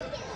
Two.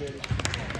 Come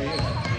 for you.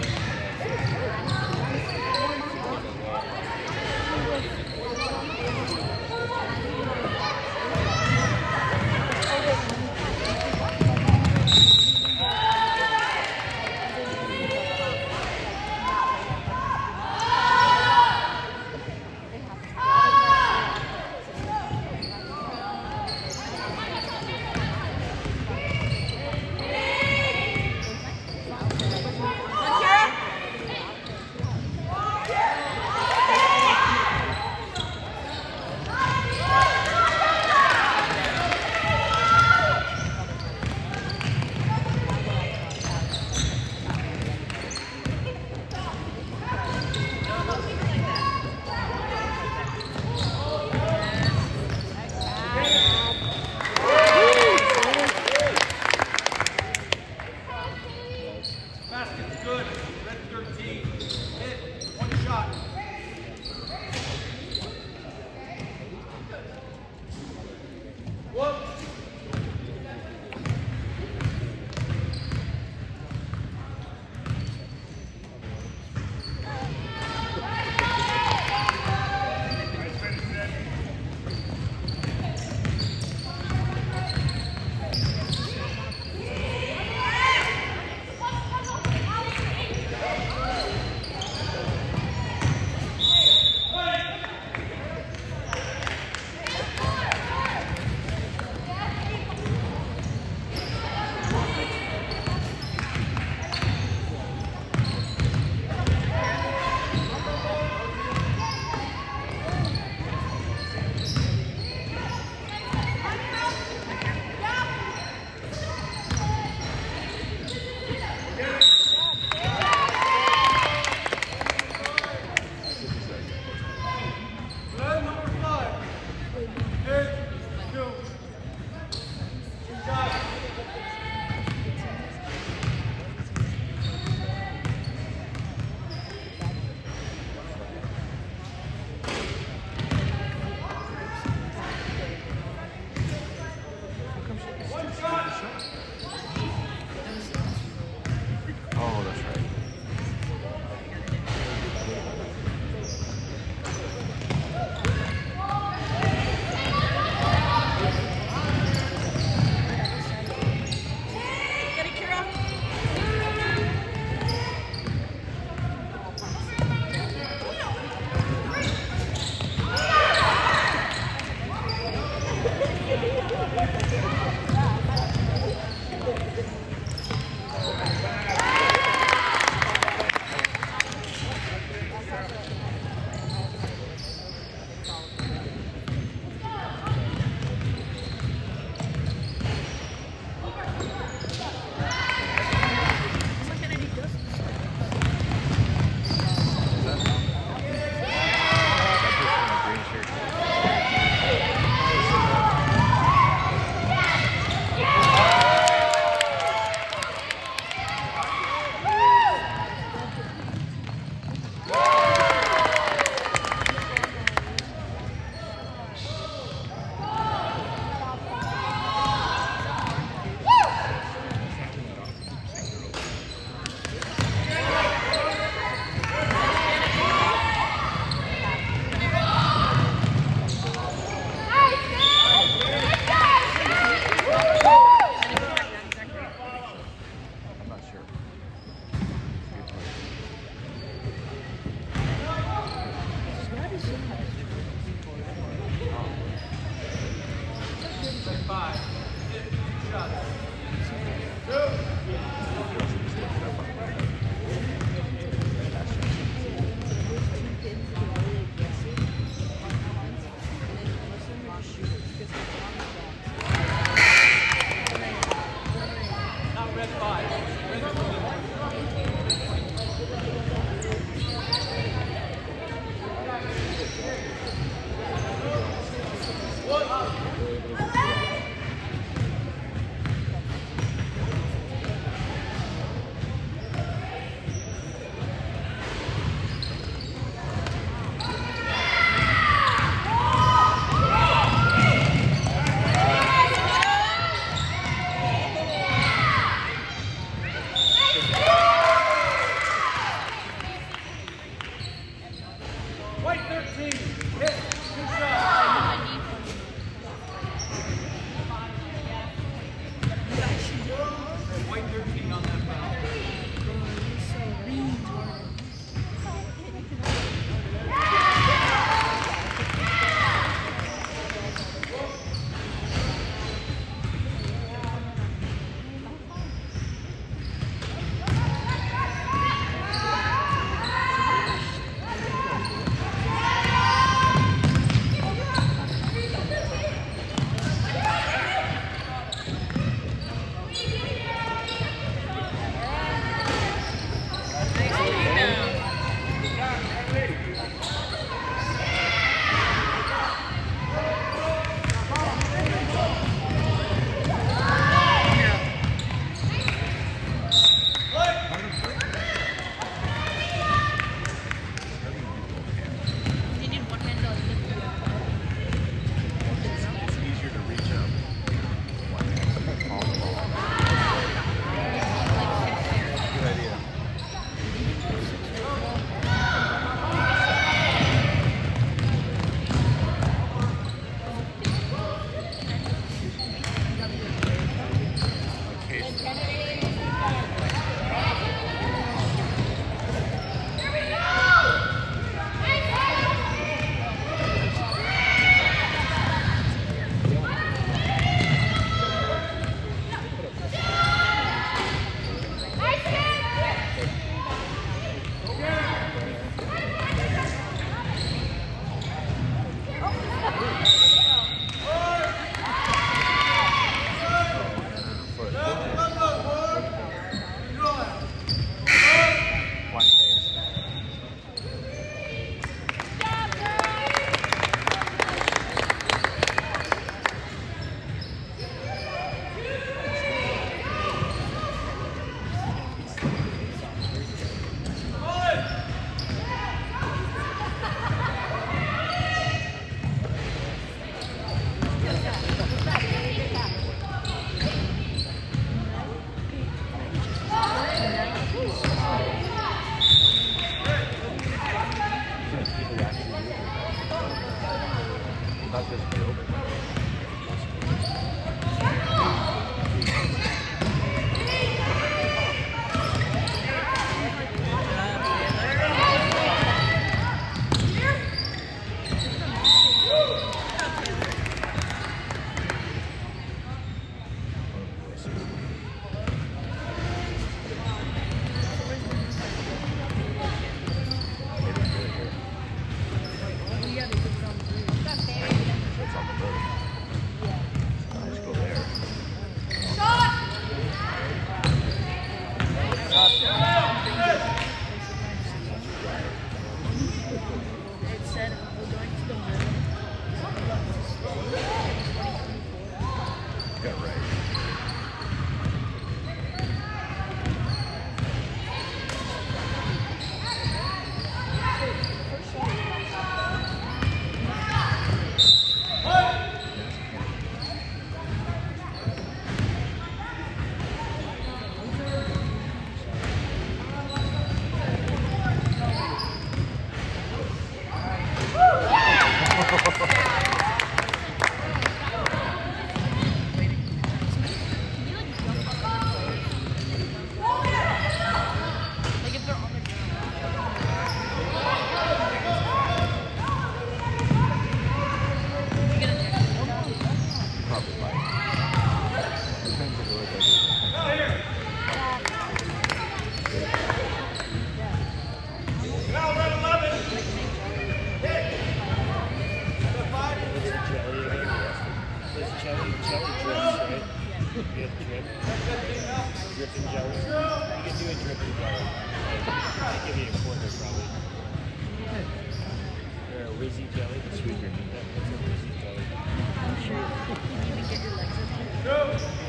not this field. I'd give you a quarter probably. Or a whizzy jelly. Sweet green. Yeah, it's a whizzy jelly. I'm sure you can even get your legs up. Go!